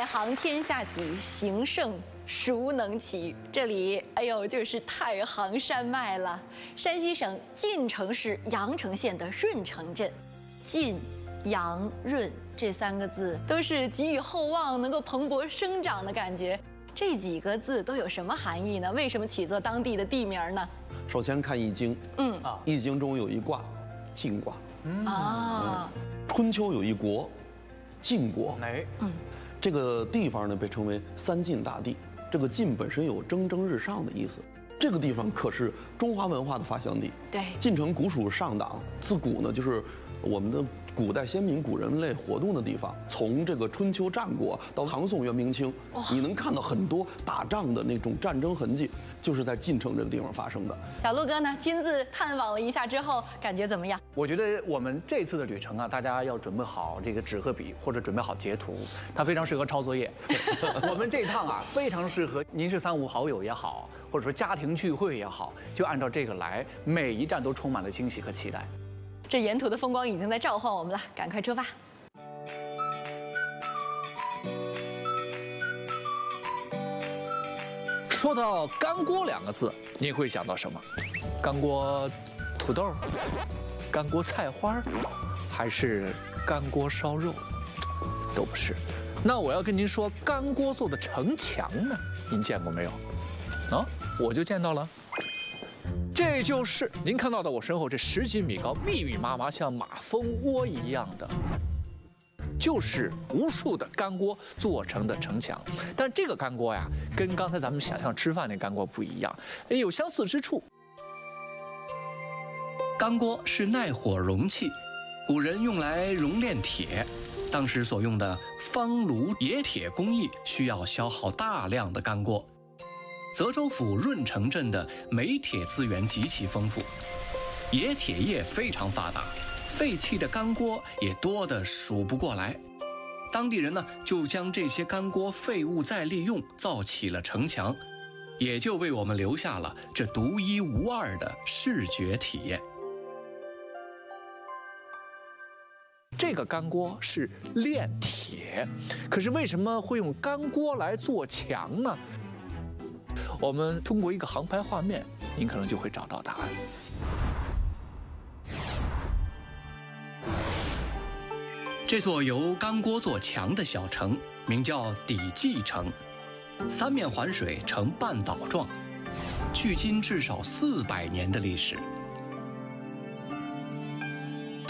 太行天下集，行胜孰能齐？这里，哎呦，就是太行山脉了。山西省晋城市阳城县的润城镇，晋、阳、润这三个字都是给予厚望，能够蓬勃生长的感觉。这几个字都有什么含义呢？为什么取作当地的地名呢？首先看《易经》，嗯啊，《易经》中有一卦，晋卦。啊，春秋有一国，晋国。哎，嗯，这个地方呢被称为三晋大地。这个晋本身有蒸蒸日上的意思，这个地方可是中华文化的发祥地。对，晋城古属上党，自古呢就是我们的。古代先民、古人类活动的地方，从这个春秋战国到唐宋元明清，你能看到很多打仗的那种战争痕迹，就是在晋城这个地方发生的。小鹿哥呢，亲自探访了一下之后，感觉怎么样？我觉得我们这次的旅程啊，大家要准备好这个纸和笔，或者准备好截图，它非常适合抄作业。我们这趟啊，非常适合您是三五好友也好，或者说家庭聚会也好，就按照这个来，每一站都充满了惊喜和期待。这沿途的风光已经在召唤我们了，赶快出发！说到干锅两个字，你会想到什么？干锅土豆、干锅菜花，还是干锅烧肉？都不是。那我要跟您说，干锅做的城墙呢？您见过没有？啊，我就见到了。这就是您看到的我身后这十几米高、密密麻麻像马蜂窝一样的，就是无数的干锅做成的城墙。但这个干锅呀，跟刚才咱们想象吃饭那干锅不一样，有相似之处。干锅是耐火容器，古人用来熔炼铁，当时所用的方炉冶铁工艺需要消耗大量的干锅。泽州府润城镇的煤铁资源极其丰富，冶铁业非常发达，废弃的干锅也多得数不过来。当地人呢，就将这些干锅废物再利用，造起了城墙，也就为我们留下了这独一无二的视觉体验。这个干锅是炼铁，可是为什么会用干锅来做墙呢？我们通过一个航拍画面，您可能就会找到答案。这座由干锅做墙的小城，名叫底季城，三面环水，呈半岛状，距今至少四百年的历史。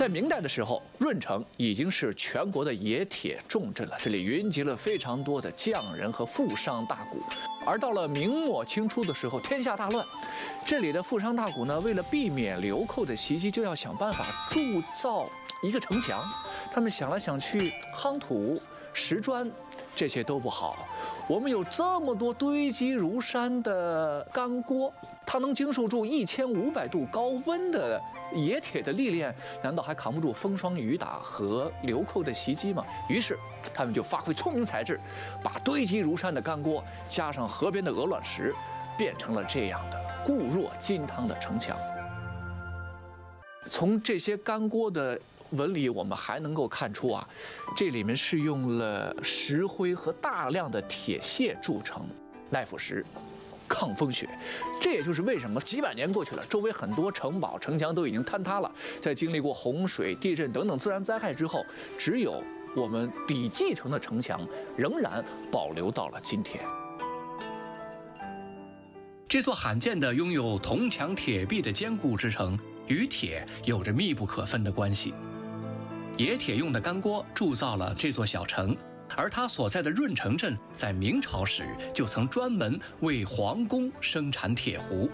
在明代的时候，润城已经是全国的冶铁重镇了，这里云集了非常多的匠人和富商大贾。而到了明末清初的时候，天下大乱，这里的富商大贾呢，为了避免流寇的袭击，就要想办法铸造一个城墙。他们想来想去，夯土、石砖，这些都不好。我们有这么多堆积如山的干锅。它能经受住一千五百度高温的冶铁的历练，难道还扛不住风霜雨打和流寇的袭击吗？于是，他们就发挥聪明才智，把堆积如山的干锅加上河边的鹅卵石，变成了这样的固若金汤的城墙。从这些干锅的纹理，我们还能够看出啊，这里面是用了石灰和大量的铁屑铸成，耐腐蚀。抗风雪，这也就是为什么几百年过去了，周围很多城堡、城墙都已经坍塌了。在经历过洪水、地震等等自然灾害之后，只有我们底继城的城墙仍然保留到了今天。这座罕见的拥有铜墙铁壁的坚固之城，与铁有着密不可分的关系。冶铁用的干锅铸造了这座小城。而他所在的润城镇，在明朝时就曾专门为皇宫生产铁壶。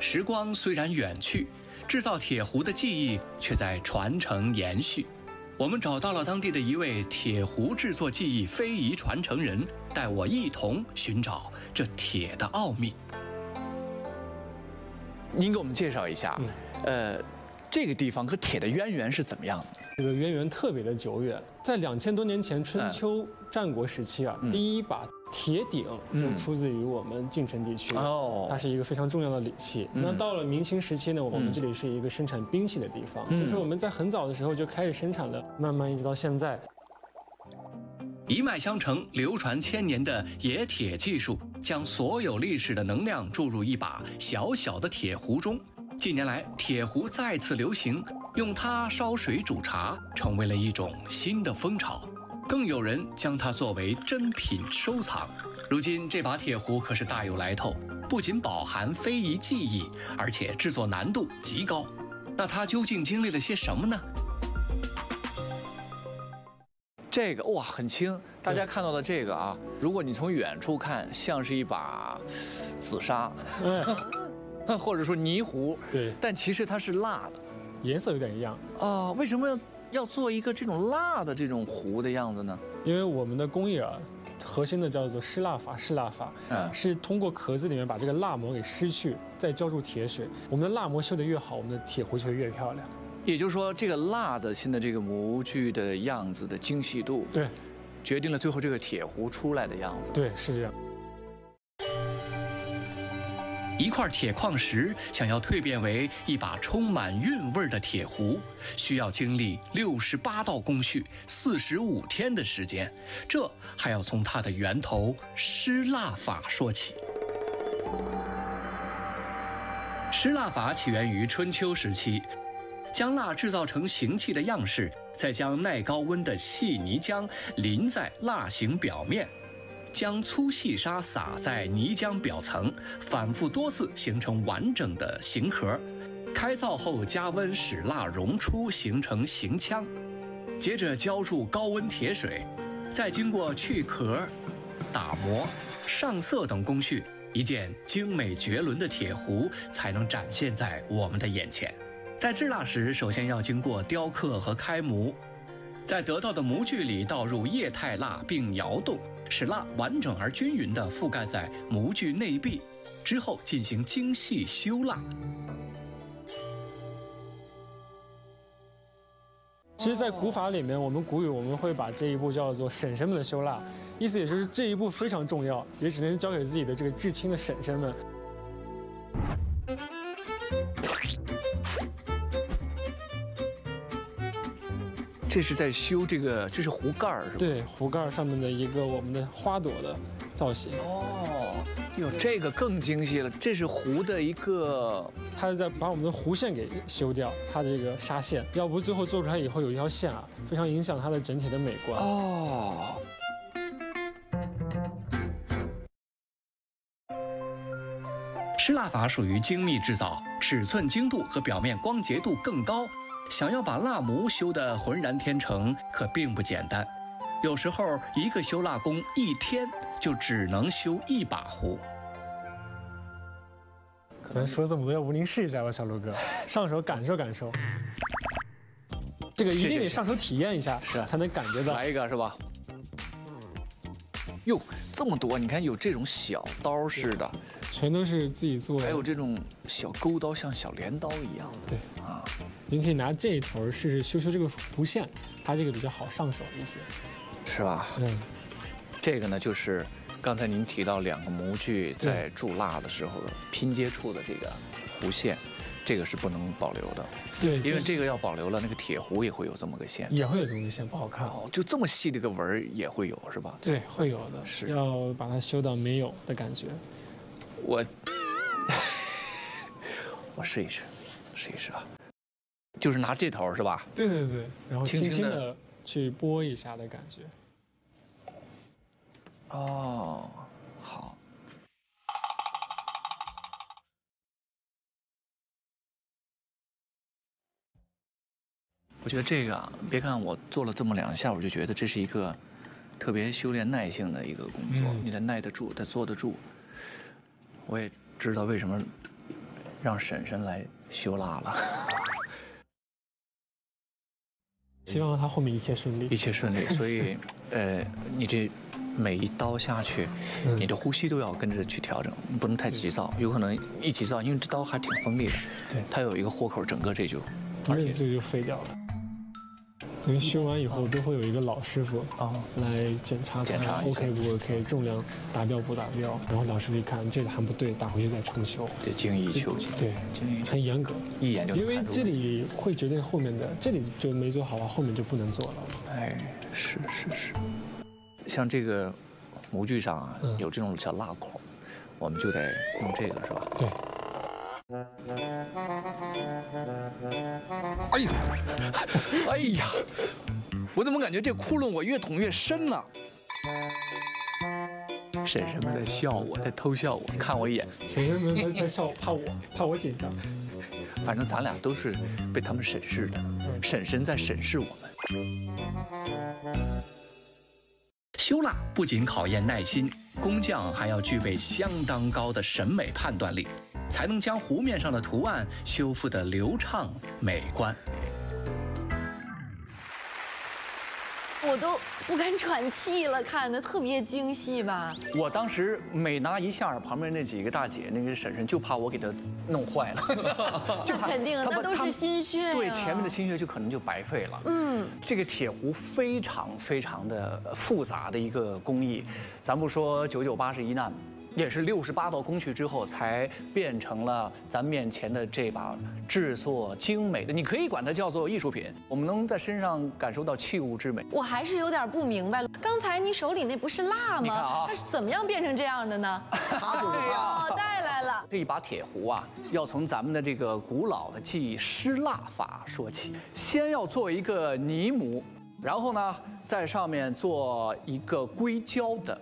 时光虽然远去，制造铁壶的技艺却在传承延续。我们找到了当地的一位铁壶制作技艺非遗传承人，带我一同寻找这铁的奥秘。您给我们介绍一下，呃，这个地方和铁的渊源是怎么样的？这个渊源特别的久远，在两千多年前春秋战国时期啊，第一把铁鼎就出自于我们晋城地区，哦，它是一个非常重要的礼器。那到了明清时期呢，我们这里是一个生产兵器的地方，所以说我们在很早的时候就开始生产了，慢慢一直到现在。一脉相承、流传千年的冶铁技术，将所有历史的能量注入一把小小的铁壶中。近年来，铁壶再次流行，用它烧水煮茶成为了一种新的风潮。更有人将它作为珍品收藏。如今，这把铁壶可是大有来头，不仅饱含非遗技艺，而且制作难度极高。那它究竟经历了些什么呢？这个哇很轻，大家看到的这个啊，如果你从远处看，像是一把紫砂，或者说泥壶，对，但其实它是蜡的，颜色有点一样啊。为什么要要做一个这种蜡的这种壶的样子呢？因为我们的工艺啊，核心的叫做湿蜡法，湿蜡法，嗯，是通过壳子里面把这个蜡膜给湿去，再浇入铁水。我们的蜡膜修得越好，我们的铁壶就会越漂亮。也就是说，这个蜡的现在这个模具的样子的精细度，对，决定了最后这个铁壶出来的样子。对，是这样。一块铁矿石想要蜕变为一把充满韵味的铁壶，需要经历六十八道工序，四十五天的时间。这还要从它的源头湿蜡法说起。湿蜡法起源于春秋时期。将蜡制造成形器的样式，再将耐高温的细泥浆淋在蜡型表面，将粗细沙撒在泥浆表层，反复多次形成完整的形壳。开灶后加温使蜡溶出，形成形腔。接着浇入高温铁水，再经过去壳、打磨、上色等工序，一件精美绝伦的铁壶才能展现在我们的眼前。在制蜡时，首先要经过雕刻和开模，在得到的模具里倒入液态蜡并摇动，使蜡完整而均匀地覆盖在模具内壁，之后进行精细修蜡。其实，在古法里面，我们古语我们会把这一步叫做婶婶们的修蜡，意思也就是这一步非常重要，也只能交给自己的这个至亲的婶婶们。这是在修这个，这是壶盖儿是吧？对，壶盖儿上面的一个我们的花朵的造型。哦，哟，这个更精细了。这是壶的一个，它是在把我们的弧线给修掉，它这个纱线，要不最后做出来以后有一条线啊，非常影响它的整体的美观。哦。湿蜡法属于精密制造，尺寸精度和表面光洁度更高。想要把蜡模修得浑然天成，可并不简单。有时候，一个修蜡工一天就只能修一把壶。咱说这么多，要不您试一下吧，小卢哥，上手感受感受。这个一定得上手体验一下，是才能感觉到。来一个是吧？哟，这么多！你看，有这种小刀似的，全都是自己做的。还有这种小钩刀，像小镰刀一样。对啊。您可以拿这一头试试修修这个弧线，它这个比较好上手一些，是吧？嗯，这个呢就是刚才您提到两个模具在铸蜡的时候拼接处的这个弧线，这个是不能保留的。对，因为这个要保留了，那个铁壶也会有这么个线，也会有这么个线，不好看。哦，就这么细的一个纹儿也会有，是吧？对，会有的，是要把它修到没有的感觉。我，我试一试，试一试啊。就是拿这头是吧？对对对，然后轻轻的去拨一下的感觉。哦，好。我觉得这个啊，别看我做了这么两下，我就觉得这是一个特别修炼耐性的一个工作，你得耐得住，得坐得住。我也知道为什么让婶婶来修蜡了。希望他后面一切顺利，一切顺利。所以，呃，你这每一刀下去，你的呼吸都要跟着去调整，不能太急躁。有可能一急躁，因为这刀还挺锋利的，对，它有一个豁口，整个这就，而且这就废掉了。因为修完以后都会有一个老师傅啊来检查检查 OK 不 OK，重量达标不达标，然后老师傅一看这个还不对，打回去再重修，得精益求精，对，很严格，一眼就因为这里会决定后面的，这里就没做好了，后面就不能做了。哎，是是是。像这个模具上啊有这种小蜡孔，我们就得用这个是吧？对。哎呀，我怎么感觉这窟窿我越捅越深呢？婶婶们在笑我，在偷笑我，看我一眼。婶婶们在笑，怕我，怕我紧张。反正咱俩都是被他们审视的，婶婶在审视我们。修蜡不仅考验耐心，工匠还要具备相当高的审美判断力，才能将湖面上的图案修复得流畅美观。我都不敢喘气了，看的特别精细吧？我当时每拿一下，旁边那几个大姐、那个婶婶就怕我给她弄坏了。这肯定，那都是心血。对，前面的心血就可能就白费了。嗯，这个铁壶非常非常的复杂的一个工艺，咱不说九九八十一难。也是六十八道工序之后，才变成了咱面前的这把制作精美的。你可以管它叫做艺术品。我们能在身上感受到器物之美。我还是有点不明白了，刚才你手里那不是蜡吗？它是怎么样变成这样的呢？哦，带来了。这一把铁壶啊，要从咱们的这个古老的技艺施蜡法说起。先要做一个泥模，然后呢，在上面做一个硅胶的。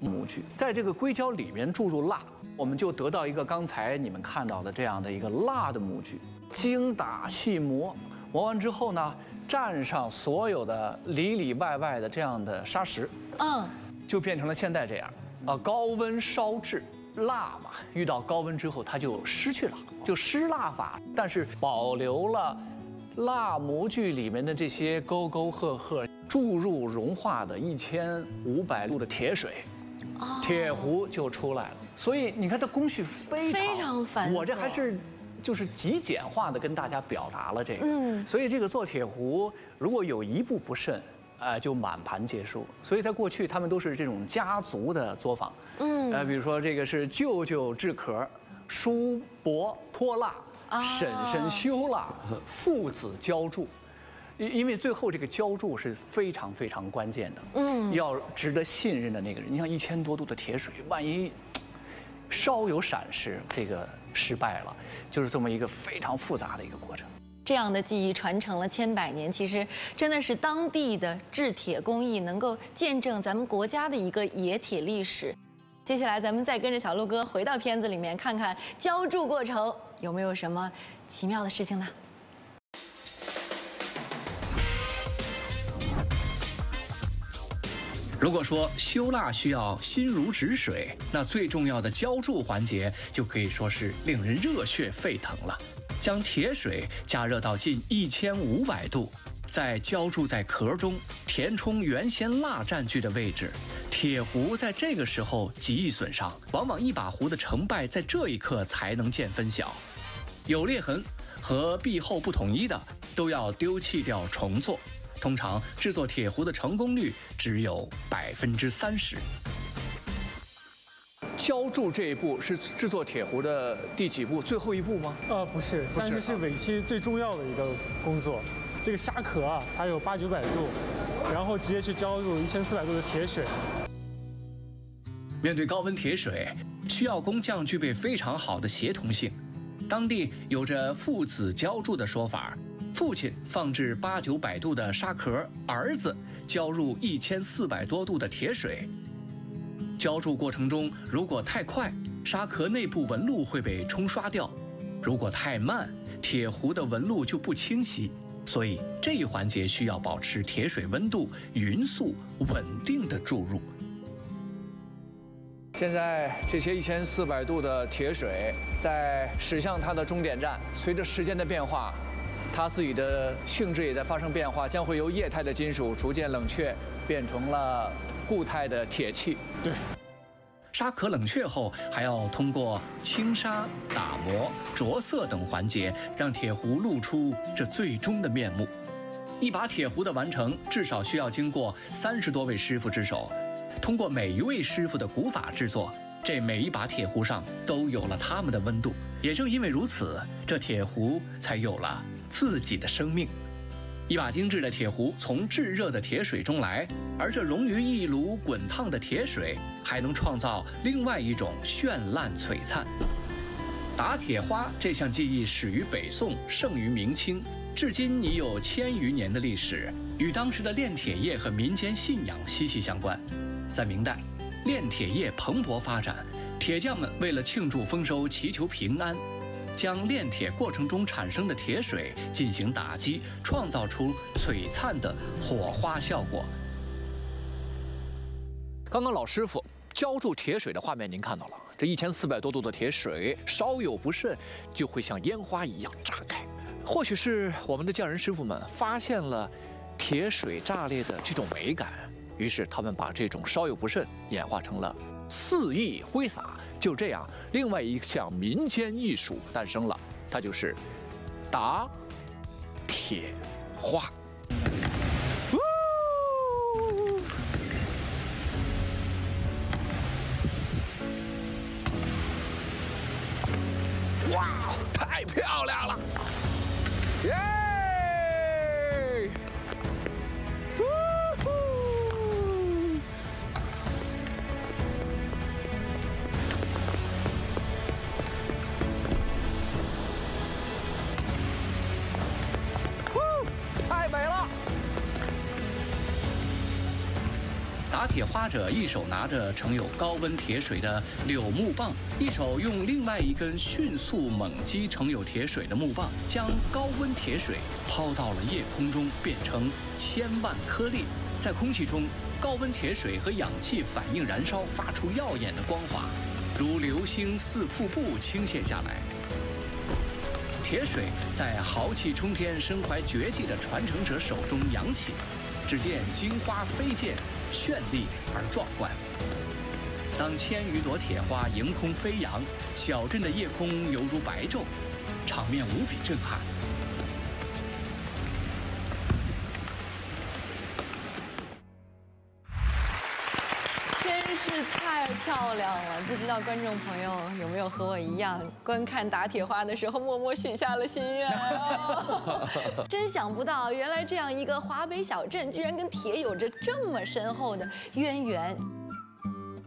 模具在这个硅胶里面注入蜡，我们就得到一个刚才你们看到的这样的一个蜡的模具，精打细磨，磨完之后呢，蘸上所有的里里外外的这样的砂石，嗯，就变成了现在这样，啊，高温烧制蜡嘛，遇到高温之后它就失去了，就失蜡法，但是保留了蜡模具里面的这些沟沟壑壑，注入融化的一千五百度的铁水。铁壶就出来了，所以你看它工序非常非常繁我这还是就是极简化的跟大家表达了这个。嗯，所以这个做铁壶如果有一步不慎，呃，就满盘皆输。所以在过去他们都是这种家族的作坊。嗯，呃，比如说这个是舅舅制壳，叔伯泼蜡，婶婶修蜡，父子浇铸。因因为最后这个浇筑是非常非常关键的，嗯，要值得信任的那个人。你像一千多度的铁水，万一稍有闪失，这个失败了，就是这么一个非常复杂的一个过程。这样的技艺传承了千百年，其实真的是当地的制铁工艺能够见证咱们国家的一个冶铁历史。接下来咱们再跟着小鹿哥回到片子里面，看看浇筑过程有没有什么奇妙的事情呢？如果说修蜡需要心如止水，那最重要的浇铸环节就可以说是令人热血沸腾了。将铁水加热到近一千五百度，再浇筑在壳中，填充原先蜡占据的位置。铁壶在这个时候极易损伤，往往一把壶的成败在这一刻才能见分晓。有裂痕和壁厚不统一的，都要丢弃掉重做。通常制作铁壶的成功率只有百分之三十。浇铸这一步是制作铁壶的第几步？最后一步吗？呃，不是，但是是尾期最重要的一个工作。这个砂壳啊，它有八九百度，然后直接去浇入一千四百度的铁水。面对高温铁水，需要工匠具备非常好的协同性。当地有着父子浇铸的说法。父亲放置八九百度的沙壳，儿子浇入一千四百多度的铁水。浇铸过程中，如果太快，沙壳内部纹路会被冲刷掉；如果太慢，铁壶的纹路就不清晰。所以这一环节需要保持铁水温度匀速、稳定的注入。现在这些一千四百度的铁水在驶向它的终点站，随着时间的变化。它自己的性质也在发生变化，将会由液态的金属逐渐冷却，变成了固态的铁器。对，砂壳冷却后，还要通过轻砂、打磨、着色等环节，让铁壶露出这最终的面目。一把铁壶的完成，至少需要经过三十多位师傅之手，通过每一位师傅的古法制作，这每一把铁壶上都有了他们的温度。也正因为如此，这铁壶才有了。自己的生命。一把精致的铁壶从炙热的铁水中来，而这溶于一炉滚烫的铁水，还能创造另外一种绚烂璀璨。打铁花这项技艺始于北宋，盛于明清，至今已有千余年的历史，与当时的炼铁业和民间信仰息息相关。在明代，炼铁业蓬勃发展，铁匠们为了庆祝丰收、祈求平安。将炼铁过程中产生的铁水进行打击，创造出璀璨的火花效果。刚刚老师傅浇筑铁水的画面您看到了，这一千四百多度的铁水稍有不慎就会像烟花一样炸开。或许是我们的匠人师傅们发现了铁水炸裂的这种美感，于是他们把这种稍有不慎演化成了。肆意挥洒，就这样，另外一项民间艺术诞生了，它就是打铁花。铁花者一手拿着盛有高温铁水的柳木棒，一手用另外一根迅速猛击盛有铁水的木棒，将高温铁水抛到了夜空中，变成千万颗粒。在空气中，高温铁水和氧气反应燃烧，发出耀眼的光华，如流星似瀑布倾泻下来。铁水在豪气冲天、身怀绝技的传承者手中扬起，只见金花飞溅。绚丽而壮观。当千余朵铁花迎空飞扬，小镇的夜空犹如白昼，场面无比震撼。漂亮了！不知道观众朋友有没有和我一样，观看打铁花的时候默默许下了心愿？真想不到，原来这样一个华北小镇，居然跟铁有着这么深厚的渊源。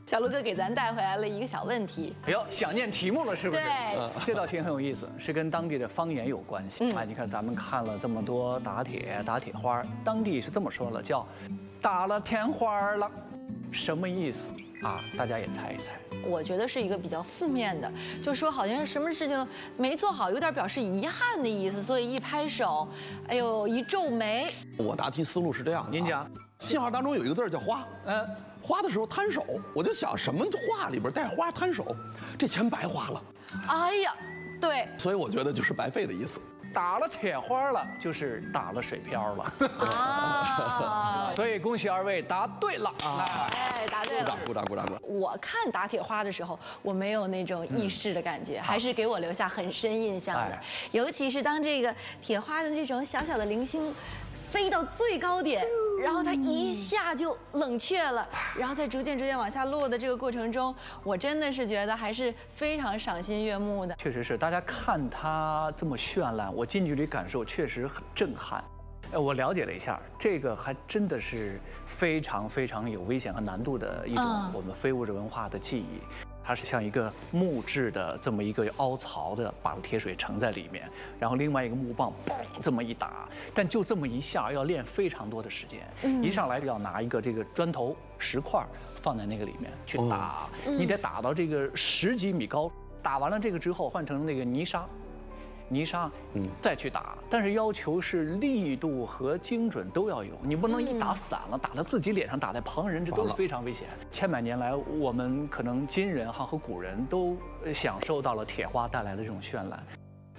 小卢哥给咱带回来了一个小问题。哎呦，想念题目了是不是？对，这道题很有意思，是跟当地的方言有关系。哎，你看咱们看了这么多打铁、打铁花，当地是这么说了，叫打了天花了。什么意思啊？大家也猜一猜。我觉得是一个比较负面的，就说好像是什么事情没做好，有点表示遗憾的意思，所以一拍手，哎呦，一皱眉。我答题思路是这样的，您讲，信号当中有一个字叫花，嗯，花的时候摊手，我就想什么话里边带花摊手，这钱白花了。哎呀，对，所以我觉得就是白费的意思。打了铁花了，就是打了水漂了啊！所以恭喜二位答对了啊！哎，答对了，鼓掌鼓掌鼓掌！我看打铁花的时候，我没有那种意识的感觉，还是给我留下很深印象的。尤其是当这个铁花的这种小小的零星。飞到最高点，然后它一下就冷却了，然后在逐渐逐渐往下落的这个过程中，我真的是觉得还是非常赏心悦目的。确实是，大家看它这么绚烂，我近距离感受确实很震撼。呃，我了解了一下，这个还真的是非常非常有危险和难度的一种我们非物质文化的技艺。它是像一个木质的这么一个凹槽的，把铁水盛在里面，然后另外一个木棒嘣这么一打，但就这么一下要练非常多的时间。一上来要拿一个这个砖头石块放在那个里面去打，你得打到这个十几米高，打完了这个之后换成那个泥沙。泥沙，嗯，再去打，但是要求是力度和精准都要有，你不能一打散了，打在自己脸上，打在旁人，这都是非常危险。千百年来，我们可能今人哈和古人都享受到了铁花带来的这种绚烂。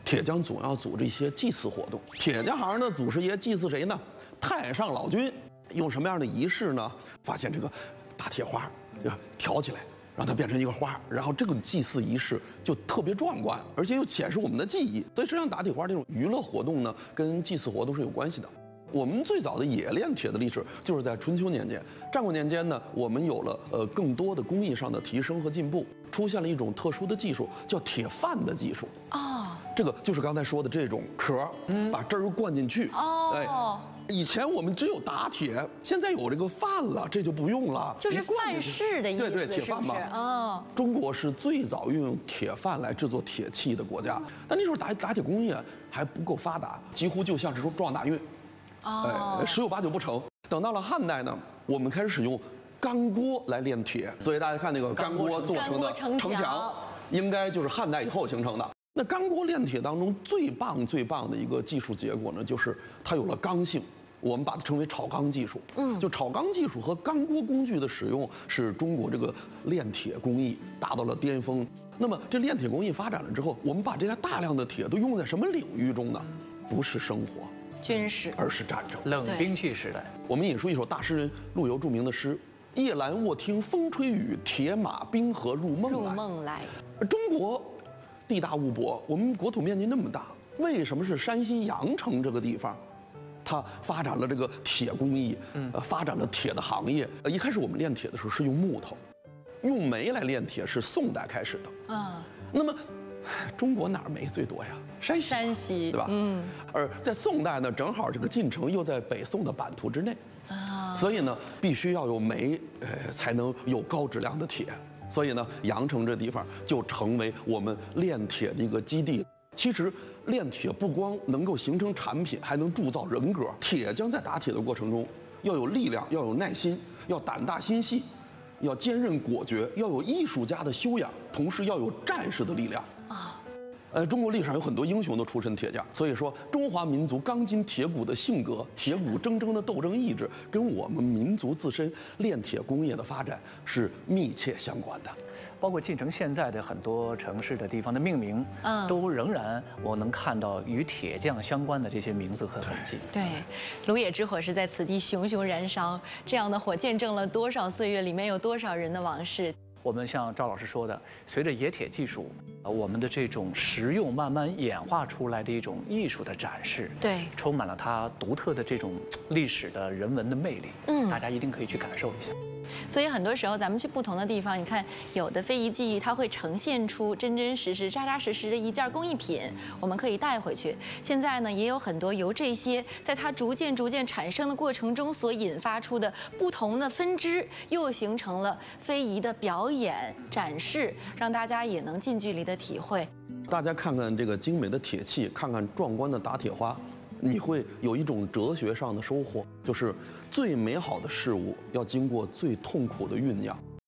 铁匠总要组织一些祭祀活动，铁匠行的祖师爷祭祀谁呢？太上老君，用什么样的仪式呢？发现这个大铁花，要挑起来。让它变成一个花，然后这个祭祀仪式就特别壮观，而且又显示我们的技艺。所以，实际上打铁花这种娱乐活动呢，跟祭祀活动是有关系的。我们最早的冶炼铁的历史就是在春秋年间，战国年间呢，我们有了呃更多的工艺上的提升和进步，出现了一种特殊的技术，叫铁饭的技术。啊，这个就是刚才说的这种壳，把汁儿灌进去，哦，哎，以前我们只有打铁，现在有这个饭了，这就不用了。就是范式的意思，对对，铁饭嘛。哦，中国是最早运用铁饭来制作铁器的国家，但那时候打打铁工业还不够发达，几乎就像是说撞大运，哦，十有八九不成。等到了汉代呢，我们开始使用干锅来炼铁，所以大家看那个干锅做成的城墙，应该就是汉代以后形成的。那钢锅炼铁当中最棒最棒的一个技术结果呢，就是它有了刚性，我们把它称为炒钢技术。嗯，就炒钢技术和钢锅工具的使用，使中国这个炼铁工艺达到了巅峰。那么这炼铁工艺发展了之后，我们把这些大量的铁都用在什么领域中呢？不是生活、军事，而是战争。冷兵器时代，我们引述一首大诗人陆游著名的诗：“夜阑卧听风吹雨，铁马冰河入梦来。”入梦来。中国。地大物博，我们国土面积那么大，为什么是山西阳城这个地方，它发展了这个铁工艺，呃，发展了铁的行业？呃，一开始我们炼铁的时候是用木头，用煤来炼铁是宋代开始的。嗯，那么中国哪儿煤最多呀？山西，山西，对吧？嗯。而在宋代呢，正好这个晋城又在北宋的版图之内，啊，所以呢，必须要有煤，呃，才能有高质量的铁。所以呢，阳城这地方就成为我们炼铁的一个基地。其实，炼铁不光能够形成产品，还能铸造人格。铁匠在打铁的过程中，要有力量，要有耐心，要胆大心细，要坚韧果决，要有艺术家的修养，同时要有战士的力量。啊。呃，中国历史上有很多英雄都出身铁匠，所以说中华民族钢筋铁骨的性格、铁骨铮铮的斗争意志，跟我们民族自身炼铁工业的发展是密切相关的。包括晋城现在的很多城市的地方的命名，嗯，都仍然我能看到与铁匠相关的这些名字和痕迹。对，炉野之火是在此地熊熊燃烧，这样的火见证了多少岁月，里面有多少人的往事。我们像赵老师说的，随着冶铁技术，呃，我们的这种实用慢慢演化出来的一种艺术的展示，对，充满了它独特的这种历史的人文的魅力，嗯，大家一定可以去感受一下。所以很多时候咱们去不同的地方，你看有的非遗技艺，它会呈现出真真实实、扎扎实实的一件工艺品，我们可以带回去。现在呢，也有很多由这些在它逐渐逐渐产生的过程中所引发出的不同的分支，又形成了非遗的表演。展示，让大家也能近距离的体会。大家看看这个精美的铁器，看看壮观的打铁花，你会有一种哲学上的收获，就是最美好的事物要经过最痛苦的酝酿。